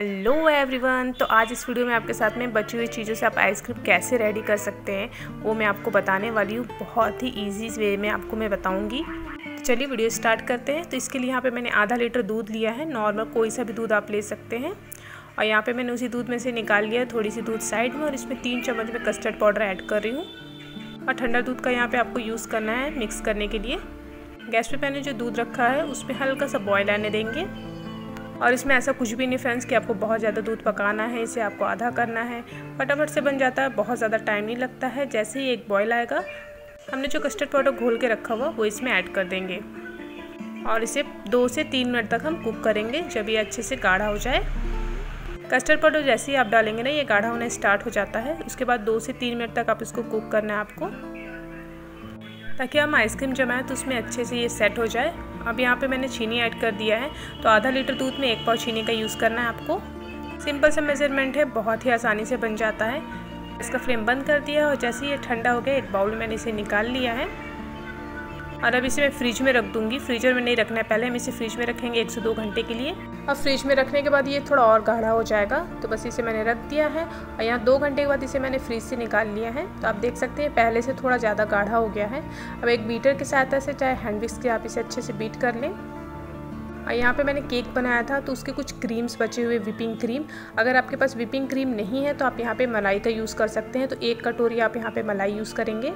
Hello everyone तो आज इस वीडियो में आपके साथ में बची हुई चीज़ों से आप आइसक्रीम कैसे रेडी कर सकते हैं, वो मैं आपको बताने वाली हूँ। बहुत ही इजी वे में आपको मैं बताऊँगी। तो चलिए वीडियो स्टार्ट करते हैं। तो इसके लिए यहाँ पे मैंने आधा लीटर दूध लिया है। नॉर्मल कोई सा भी दूध आप ले सकते हैं। और यहाँ पे मैंने उसी दूध में से निकाल लिया थोड़ी सी दूध साइड में और इसमें तीन चम्मच में कस्टर्ड पाउडर ऐड कर रही हूँ। और ठंडा दूध का यहाँ पर आपको यूज़ करना है मिक्स करने के लिए। गैस पर मैंने जो दूध रखा है, उसमें हल्का सा बॉयल आने देंगे। और इसमें ऐसा कुछ भी नहीं फ्रेंड्स कि आपको बहुत ज़्यादा दूध पकाना है, इसे आपको आधा करना है। फटाफट से बन जाता है, बहुत ज़्यादा टाइम नहीं लगता है, जैसे ही एक बॉयल आएगा, हमने जो कस्टर्ड पाउडर घोल के रखा हुआ, वो इसमें ऐड कर देंगे। और इसे दो से तीन मिनट तक हम कुक करेंगे, जब ये अच्छे से गाढ़ा हो जाए। कस्टर्ड पाउडर जैसे ही आप डालेंगे ना, ये गाढ़ा होना स्टार्ट हो जाता है। उसके बाद दो से तीन मिनट तक आप इसको कुक करना है आपको। ताकि हम आइसक्रीम जमाएँ तो उसमें अच्छे से ये सेट हो जाए। अब यहाँ पे मैंने चीनी ऐड कर दिया है। तो आधा लीटर दूध में एक पाव चीनी का यूज़ करना है आपको। सिंपल सा मेज़रमेंट है, बहुत ही आसानी से बन जाता है। इसका फ्लेम बंद कर दिया और जैसे ये ठंडा हो गया, एक बाउल मैंने इसे निकाल लिया है। और अब इसे मैं फ्रिज में रख दूँगी। फ्रीजर में नहीं रखना है। पहले हम इसे फ्रिज में रखेंगे एक से दो घंटे के लिए। अब फ्रिज में रखने के बाद ये थोड़ा और गाढ़ा हो जाएगा। तो बस इसे मैंने रख दिया है और यहाँ दो घंटे के बाद इसे मैंने फ्रिज से निकाल लिया है। तो आप देख सकते हैं, पहले से थोड़ा ज़्यादा गाढ़ा हो गया है। अब एक बीटर की सहायता से चाहे हैंड विक्स के आप इसे अच्छे से बीट कर लें। और यहाँ पे मैंने केक बनाया था तो उसके कुछ क्रीम्स बचे हुए विपिंग क्रीम। अगर आपके पास विपिंग क्रीम नहीं है तो आप यहाँ पे मलाई का यूज़ कर सकते हैं। तो एक कटोरी आप यहाँ पे मलाई यूज़ करेंगे।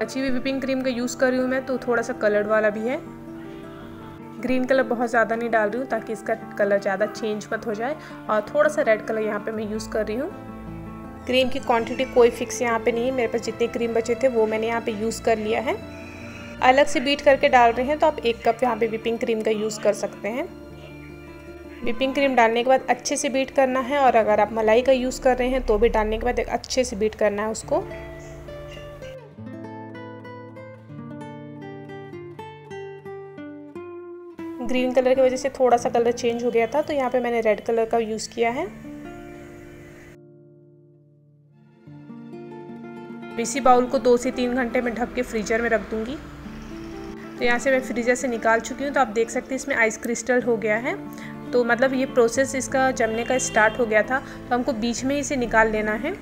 अच्छी हुई विपिंग क्रीम का यूज़ कर रही हूँ मैं तो थोड़ा सा कलर्ड वाला भी है। ग्रीन कलर बहुत ज़्यादा नहीं डाल रही हूँ, ताकि इसका कलर ज़्यादा चेंज मत हो जाए। और थोड़ा सा रेड कलर यहाँ पे मैं यूज़ कर रही हूँ। क्रीम की क्वांटिटी कोई फिक्स यहाँ पे नहीं है, मेरे पास जितने क्रीम बचे थे, वो मैंने यहाँ पे यूज़ कर लिया है। अलग से बीट करके डाल रहे हैं तो आप एक कप यहाँ पे विपिंग क्रीम का यूज़ कर सकते हैं। विपिंग क्रीम डालने के बाद अच्छे से बीट करना है, और अगर आप मलाई का यूज़ कर रहे हैं तो भी डालने के बाद अच्छे से बीट करना है उसको। ग्रीन कलर की वजह से थोड़ा सा कलर चेंज हो गया था तो यहाँ पे मैंने रेड कलर का यूज़ किया है। इसी बाउल को दो से तीन घंटे में ढक के फ्रीजर में रख दूँगी। तो यहाँ से मैं फ्रीजर से निकाल चुकी हूँ तो आप देख सकते हैं इसमें आइस क्रिस्टल हो गया है। तो मतलब ये प्रोसेस इसका जमने का स्टार्ट हो गया था तो हमको बीच में इसे निकाल लेना है।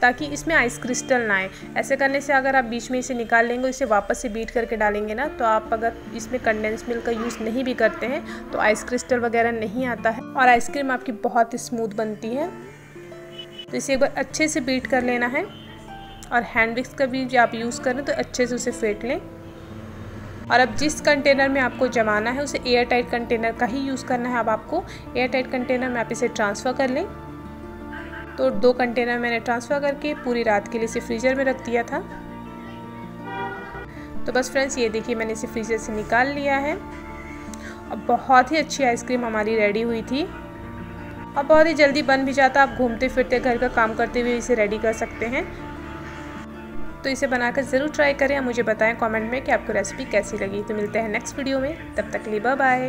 ताकि इसमें आइस क्रिस्टल ना आए। ऐसे करने से अगर आप बीच में इसे निकाल लेंगे इसे वापस से बीट करके डालेंगे ना तो आप अगर इसमें कंडेंस मिल्क का यूज़ नहीं भी करते हैं तो आइस क्रिस्टल वगैरह नहीं आता है। और आइसक्रीम आपकी बहुत स्मूथ बनती है। तो इसे एक बार अच्छे से बीट कर लेना है। और हैंड विक्स का भी आप यूज़ करें तो अच्छे से उसे फेंट लें। और अब जिस कंटेनर में आपको जमाना है, उसे एयर टाइट कंटेनर का ही यूज़ करना है। अब आपको एयर टाइट कंटेनर में आप इसे ट्रांसफ़र कर लें। तो दो कंटेनर मैंने ट्रांसफ़र करके पूरी रात के लिए इसे फ्रीज़र में रख दिया था। तो बस फ्रेंड्स ये देखिए मैंने इसे फ्रीज़र से निकाल लिया है। और बहुत ही अच्छी आइसक्रीम हमारी रेडी हुई थी। और बहुत ही जल्दी बन भी जाता, आप घूमते फिरते घर का काम करते हुए इसे रेडी कर सकते हैं। तो इसे बनाकर ज़रूर ट्राई करें और मुझे बताएँ कमेंट में कि आपको रेसिपी कैसी लगी। तो मिलते हैं नेक्स्ट वीडियो में। तब तक लिए बाय